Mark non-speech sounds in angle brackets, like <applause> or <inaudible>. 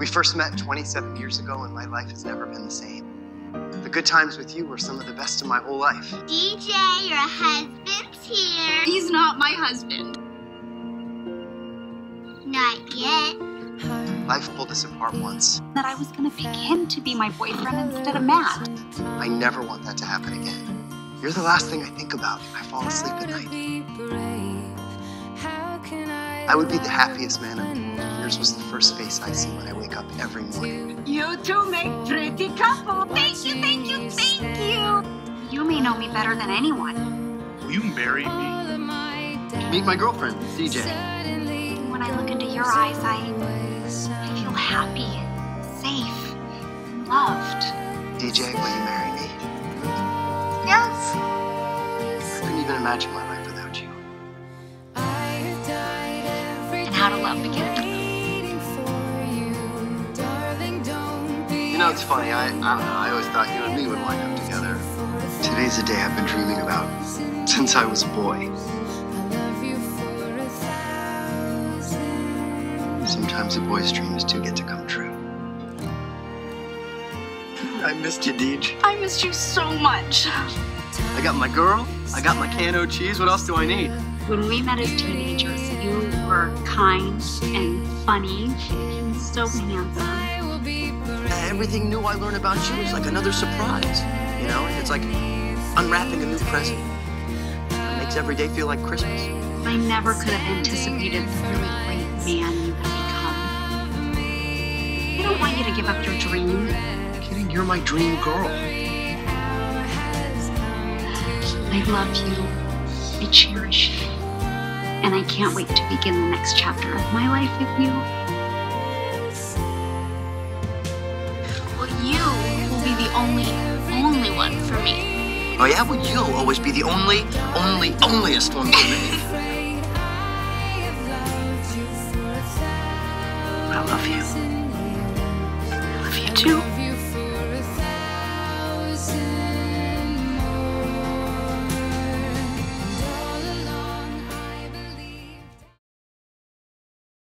We first met 27 years ago, and my life has never been the same. The good times with you were some of the best of my whole life. DJ, your husband's here. He's not my husband. Not yet. Life pulled us apart once. That I was gonna pick him to be my boyfriend instead of Matt. I never want that to happen again. You're the last thing I think about I fall asleep at night. I would be the happiest man in the world. Yours was the first face I see when I wake up every morning. You two make pretty couple. Thank you, thank you, thank you. You may know me better than anyone. Will you marry me? Meet my girlfriend, DJ. When I look into your eyes, I, I feel happy, safe, loved. DJ, will you marry me? Yes. I couldn't even imagine my life without you. And how to love begin know, it's funny. I, I don't know. I always thought you and me would wind up together. Today's the day I've been dreaming about since I was a boy. Sometimes a boy's dreams do get to come true. I missed you, Deej. I missed you so much. I got my girl. I got my cano cheese. What else do I need? When we met as teenagers, you were kind and funny, so handsome. Everything new I learn about you is like another surprise. You know, it's like unwrapping a new present. It makes every day feel like Christmas. I never could have anticipated the really great man you would become. I don't want you to give up your dream. Kidding, you're my dream girl. I love you. I cherish you. And I can't wait to begin the next chapter of my life with you. Oh yeah, well you'll always be the only, only, onlyest one for me. <laughs> I love you. I love you too.